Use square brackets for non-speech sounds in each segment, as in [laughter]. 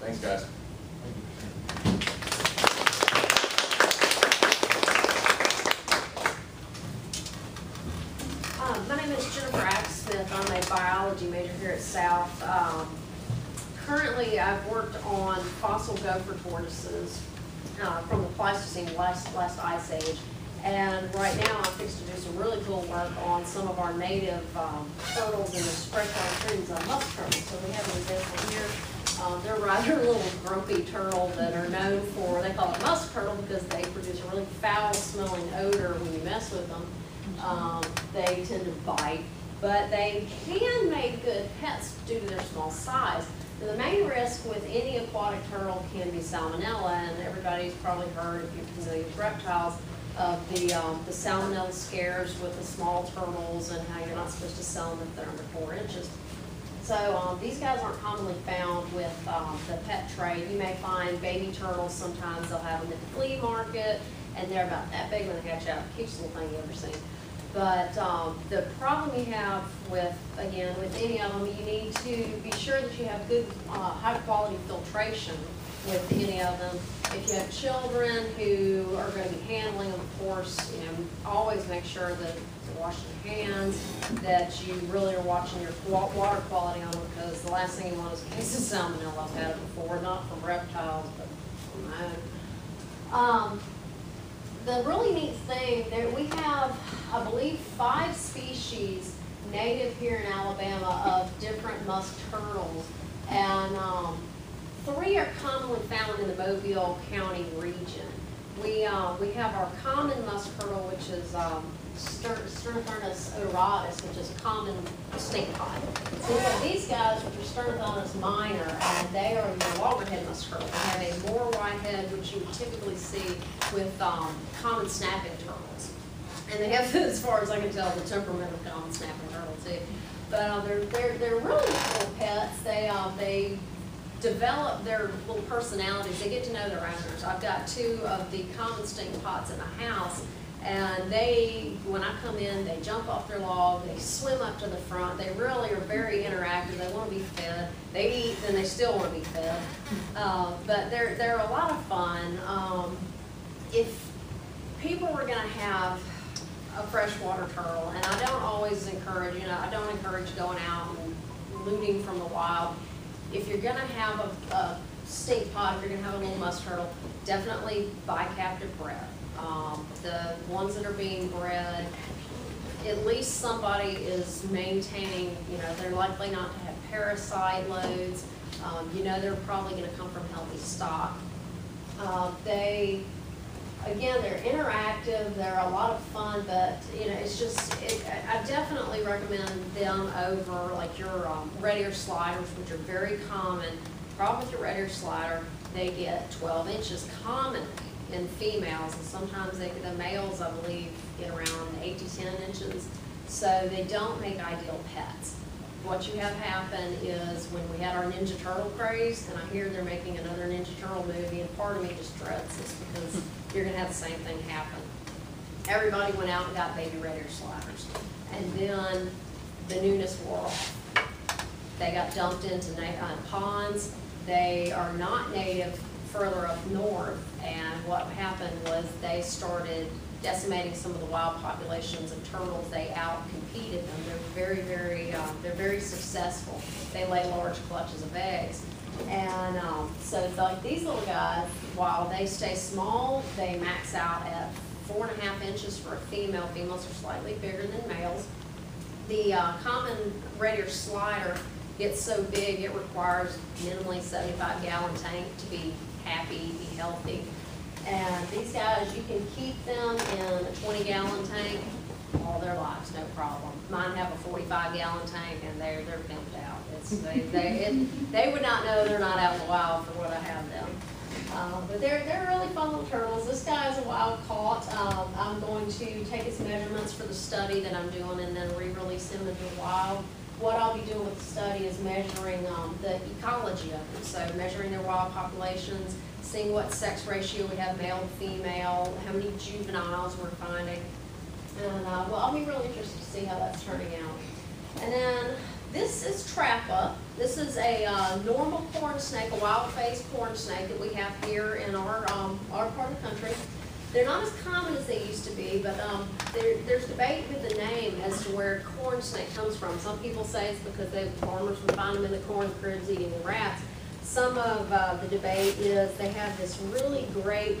Thanks, guys. Um, my name is Jennifer Axsmith. I'm a biology major here at South. Um, currently, I've worked on fossil gopher tortoises uh, from the Pleistocene, last, last ice age. And right now, I'm fixed to do some really cool work on some of our native um, turtles in the freshwater streams, uh, musk turtles. So we have an example here. Um, they're rather [laughs] little grumpy turtle that are known for, they call it musk turtle because they produce a really foul smelling odor when you mess with them. Um, they tend to bite, but they can make good pets due to their small size. The main risk with any aquatic turtle can be salmonella, and everybody's probably heard, if you're familiar with reptiles, of the, um, the salmonella scares with the small turtles and how you're not supposed to sell them if they're under four inches. So, um, these guys aren't commonly found with, um, the pet trade. You may find baby turtles, sometimes they'll have them at the flea market, and they're about that big when they hatch out, cutest little thing you ever seen. But, um, the problem you have with, again, with any of them, you need to be sure that you have good, uh, high-quality filtration with any of them. If you have children who are gonna be handling of course, you know, always make sure that you're washing your hands, that you really are watching your water quality on them, because the last thing you want is a case of salmonella. I've had it before, not from reptiles, but from my own. Um, the really neat thing, there, we have, I believe, five species native here in Alabama of different musk turtles. And, um, three are commonly found in the Mobile County region. We, uh, we have our common musk turtle, which is, um, Ster- odoratus, which is a common stink pot. So we have these guys, which are Sternotherus minor, and they are your loggerhead musk turtle. They have a more white head, which you would typically see with, um, common snapping turtles. And they have, [laughs] as far as I can tell, the temperament of common snapping turtle too. But, uh, they're, they're, they're really cool pets. They, um, they develop their little personalities. They get to know their owners. I've got two of the common stink pots in my house, and they, when I come in, they jump off their log, they swim up to the front. They really are very interactive. They want to be fed. They eat, then they still want to be fed. Uh, but they're they're a lot of fun. Um, if people were going to have a freshwater turtle, and I don't always encourage, you know, I don't encourage going out and looting from the wild if you're gonna have a, a stink pot, if you're gonna have a little musk turtle, definitely buy captive bred. Um, the ones that are being bred, at least somebody is maintaining, you know, they're likely not to have parasite loads. Um, you know, they're probably gonna come from healthy stock. Uh, they, again, they're interactive, they're a lot of fun, but, you know, it's just, it, I definitely recommend them over like your, um, red ear sliders, which are very common. Problem with your red ear slider, they get twelve inches commonly in females, and sometimes they, the males, I believe, get around eight to ten inches. So they don't make ideal pets. What you have happen is when we had our Ninja Turtle craze, and I hear they're making another Ninja Turtle movie, and part of me just dreads this because you're gonna have the same thing happen. Everybody went out and got baby red ear sliders, and then the newness wore off. They got dumped into uh, ponds. They are not native further up north, and what happened was they started decimating some of the wild populations of turtles. They out-competed them. They're very, very, um, they're very successful. They lay large clutches of eggs. And, um, so like these little guys, while they stay small, they max out at four and a half inches for a female. Females are slightly bigger than males. The uh, common red ear slider gets so big, it requires minimally seventy-five gallon tank to be happy, be healthy. And these guys, you can keep them in a twenty gallon tank all their lives, no problem. Mine have a forty-five gallon tank and they're, they're pimped out. It's, they, they, it, they would not know they're not out in the wild for what I have them. Um, but they're, they're really fun little turtles. This guy is a wild caught. Um, I'm going to take his measurements for the study that I'm doing and then re-release him into the wild. What I'll be doing with the study is measuring, um, the ecology of them. So measuring their wild populations, seeing what sex ratio we have male female, how many juveniles we're finding. And, uh, well, I'll be really interested to see how that's turning out. And then This is trappa. This is a uh, normal corn snake, a wild-type corn snake that we have here in our, um, our part of the country. They're not as common as they used to be, but um, there, there's debate with the name as to where corn snake comes from. Some people say it's because the farmers would find them in the corn cribs eating the rats. Some of uh, the debate is they have this really great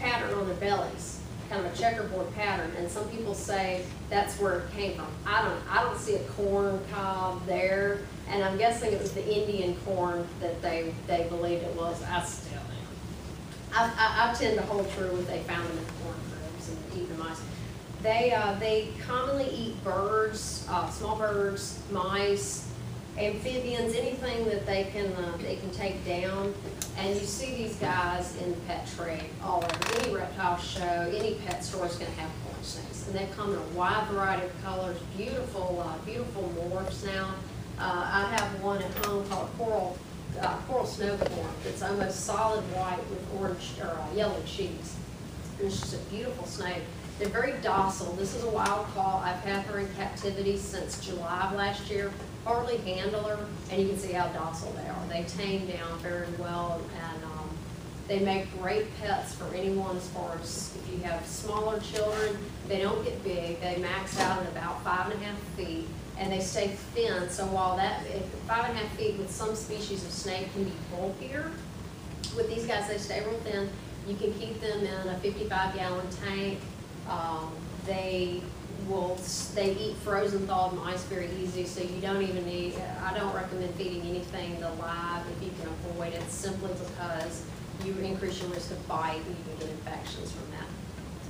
pattern on their bellies, kind of a checkerboard pattern, and some people say that's where it came from. I don't, I don't see a corn cob there, and I'm guessing it was the Indian corn that they, they believed it was. I still am. I, I, I tend to hold true with they found them in the corn cribs and eat the mice. They, uh, they commonly eat birds, uh, small birds, mice, amphibians, anything that they can, uh, they can take down. And you see these guys in the pet trade all over, any reptile show, any pet store is gonna have corn snakes. And they come in a wide variety of colors, beautiful, uh, beautiful morphs now. Uh, I have one at home called coral, uh, coral snow corn, it's almost solid white with orange, or uh, yellow cheeks. And It's just a beautiful snake. They're very docile. This is a wild call. I've had her in captivity since July of last year. Hardly handle her, and you can see how docile they are. They tame down very well, and um, they make great pets for anyone as far as if you have smaller children. They don't get big. They max out at about five and a half feet, and they stay thin. So while that, five and a half feet with some species of snake can be bulkier, with these guys, they stay real thin. You can keep them in a fifty-five gallon tank. Um, they will, they eat frozen thawed mice very easy, so you don't even need, I don't recommend feeding anything alive if you can avoid it, simply because you increase your risk of bite and you can get infections from that.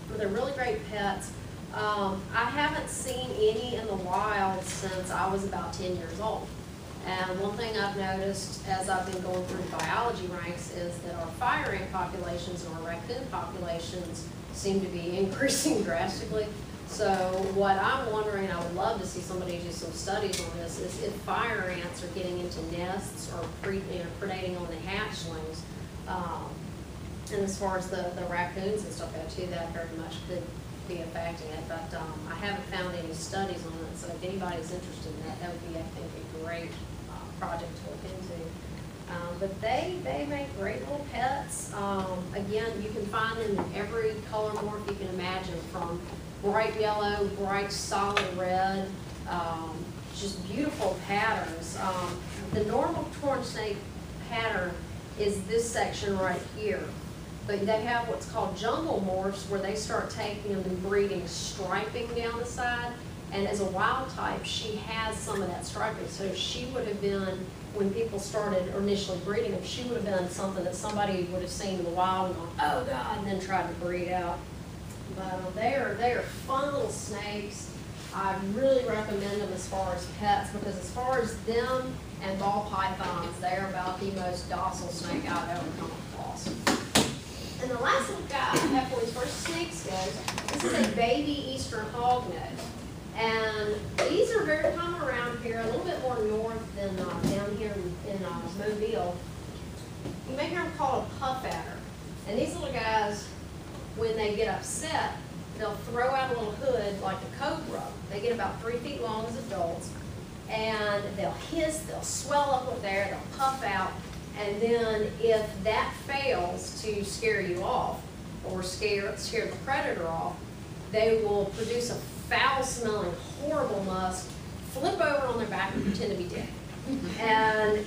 But they're really great pets. Um, I haven't seen any in the wild since I was about ten years old. And one thing I've noticed as I've been going through biology ranks is that our fire ant populations and our raccoon populations seem to be [laughs] increasing drastically. So what I'm wondering, I would love to see somebody do some studies on this, is if fire ants are getting into nests or pre, you know, predating on the hatchlings. Um, and as far as the, the raccoons and stuff go too, that very much could be affecting it, but, um, I haven't found any studies on it, so if anybody's interested in that, that would be, I think, a great, uh, project to look into. Um, but they, they make great little pets, um, again, you can find them in every color morph you can imagine, from bright yellow, bright solid red, um, just beautiful patterns. Um, the normal corn snake pattern is this section right here. But they have what's called jungle morphs, where they start taking them and breeding striping down the side. And as a wild type, she has some of that striping, so she would have been, when people started initially breeding them, she would have been something that somebody would have seen in the wild and gone, oh God, and then tried to breed out. But uh, they are, they are fun little snakes. I really recommend them as far as pets, because as far as them and ball pythons, they are about the most docile snake I've ever come across. And the last little guy I have for his first snakes goes, this is a baby eastern hognose. And these are very common around here, a little bit more north than uh, down here in, in uh, Mobile. You may hear them called a puff adder. And these little guys, when they get upset, they'll throw out a little hood like a cobra. They get about three feet long as adults. And they'll hiss, they'll swell up with air, they'll puff out. And then if that fails to scare you off or scare, scare the predator off, they will produce a foul smelling, horrible musk, flip over on their back and pretend to be dead. And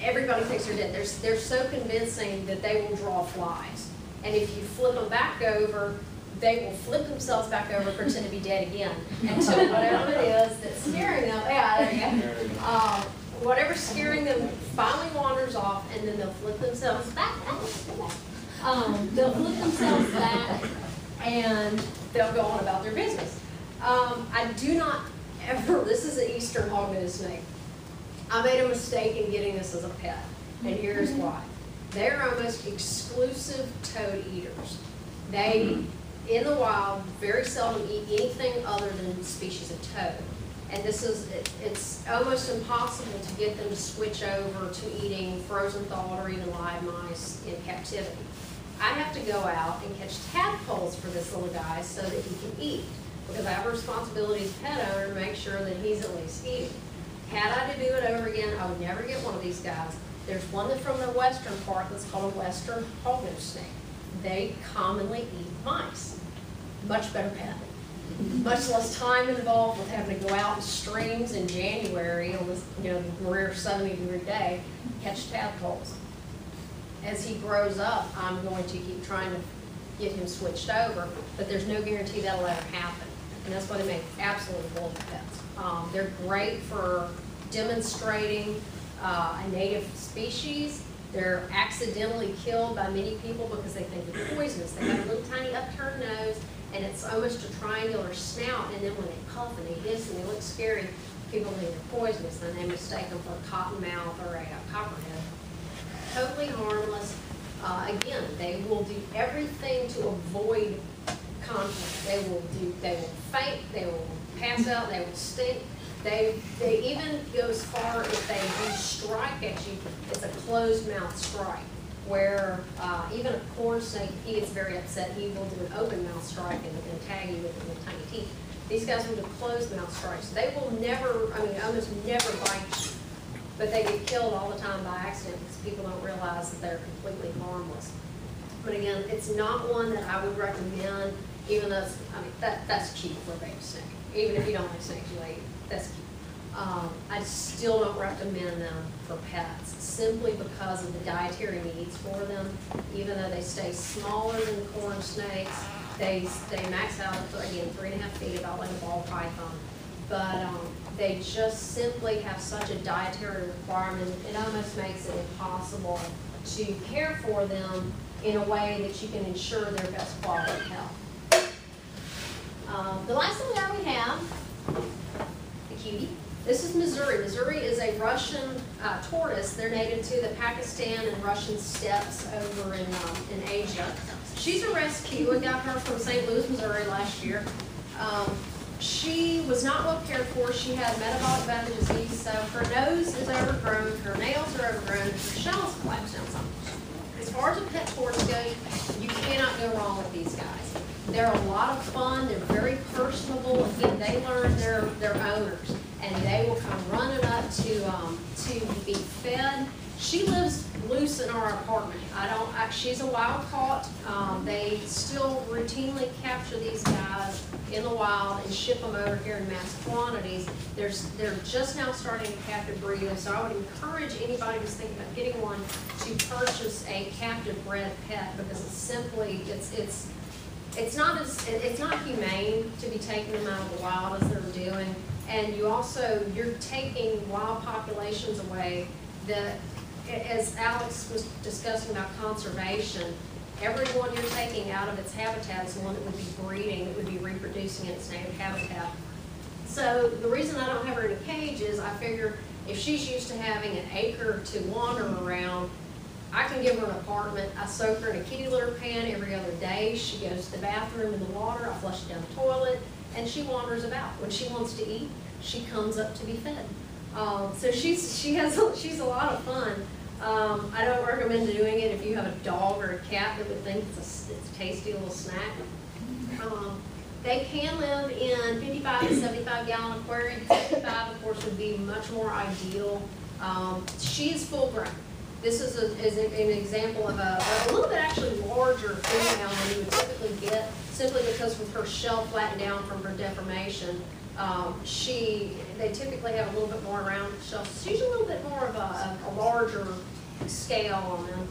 everybody thinks they're dead. They're, they're so convincing that they will draw flies. And if you flip them back over, they will flip themselves back over, pretend to be dead again, until whatever it is that's scaring them, yeah. Um, whatever's scaring them finally wanders off, and then they'll flip themselves back. Um, they'll flip themselves back, and they'll go on about their business. Um, I do not ever, this is an eastern hognose snake. I made a mistake in getting this as a pet, and here's why. They're almost exclusive toad eaters. They, in the wild, very seldom eat anything other than species of toad. And this is, it- it's almost impossible to get them to switch over to eating frozen thawed or even live mice in captivity. I have to go out and catch tadpoles for this little guy so that he can eat. because I have a responsibility as pet owner to make sure that he's at least eating. Had I to do it over again, I would never get one of these guys. There's one that's from the western part that's called a western hognose snake. They commonly eat mice. Much better pet. Much less time involved with having to go out in streams in January on this, you know, rare seventy degree day, catch tadpoles. As he grows up, I'm going to keep trying to get him switched over, but there's no guarantee that'll ever happen. And that's why they make absolutely wonderful pets. Um, they're great for demonstrating, uh, a native species. They're accidentally killed by many people because they think they're poisonous. They have a little tiny upturned nose, and it's almost a triangular snout, and then when they puff and they hiss and they look scary, people think they're poisonous, and they mistake them for a cottonmouth or a copperhead. Totally harmless. Uh, again, they will do everything to avoid conflict. They will do, they will faint, they will pass out, they will stink. They, they even go as far if they do strike at you, it's a closed mouth strike. Where, uh, even a corn snake, he gets very upset, he will do an open mouth strike and, and tag you with, with tiny teeth. These guys will do closed mouth strikes. They will never, I mean, almost never bite you. But they get killed all the time by accident because people don't realize that they're completely harmless. But again, it's not one that I would recommend, even though, I mean, that, that's cute for a baby snake. Even if you don't like snakes, you like, that's cute. Um, I still don't recommend them for pets, simply because of the dietary needs for them. Even though they stay smaller than corn snakes, they, they max out, again, three and a half feet, about like a ball python. But, um, they just simply have such a dietary requirement, it almost makes it impossible to care for them in a way that you can ensure their best quality health. Um, the last thing that we have, the. This is Missouri. Missouri is a Russian uh, tortoise. They're native to the Pakistan and Russian steppes over in, um, in Asia. She's a rescue. We got her from St. Louis, Missouri last year. Um, she was not well cared for. She had metabolic bone disease, so her nose is overgrown, her nails are overgrown, her shell is collapsed down some. As far as a pet tortoise go, you cannot go wrong with these guys. They're a lot of fun, they're personable, again, they learn their, their owners, and they will come running up to, um, to be fed. She lives loose in our apartment. I don't, I, she's a wild caught, um, they still routinely capture these guys in the wild and ship them over here in mass quantities. There's, they're just now starting to captive breed them, so I would encourage anybody who's thinking about getting one to purchase a captive bred pet, because it's simply, it's, it's, it's not as, it's not humane to be taking them out of the wild as they're doing. And you also, you're taking wild populations away that, as Alex was discussing about conservation, every one you're taking out of its habitat is one that would be breeding, that would be reproducing in its native habitat. So the reason I don't have her in a cage is I figure if she's used to having an acre to wander around, I can give her an apartment, I soak her in a kitty litter pan every other day, she goes to the bathroom in the water, I flush it down the toilet, and she wanders about. When she wants to eat, she comes up to be fed. Um, so she's, she has, [laughs] she's a lot of fun. Um, I don't recommend doing it if you have a dog or a cat that would think it's a, it's a tasty little snack. Um, They can live in fifty-five to seventy-five gallon aquarium. Fifty-five, of course, would be much more ideal. Um, she is full grown. This is a, is an example of a, a little bit actually larger female than you would typically get, simply because with her shell flattened down from her deformation. Um, she, they typically have a little bit more round shell. She's a little bit more of a, a larger scale on them.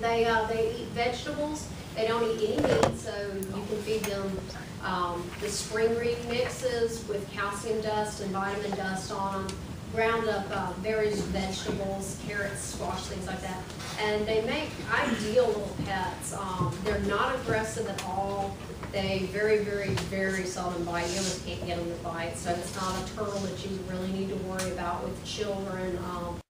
They, uh, they eat vegetables, they don't eat any meat, so you can feed them, um, the spring mixes with calcium dust and vitamin dust on them. Ground up, uh, various vegetables, carrots, squash, things like that. And they make ideal little pets. Um, they're not aggressive at all. They very, very, very seldom bite. You almost can't get them to bite, so it's not a turtle that you really need to worry about with children. Um,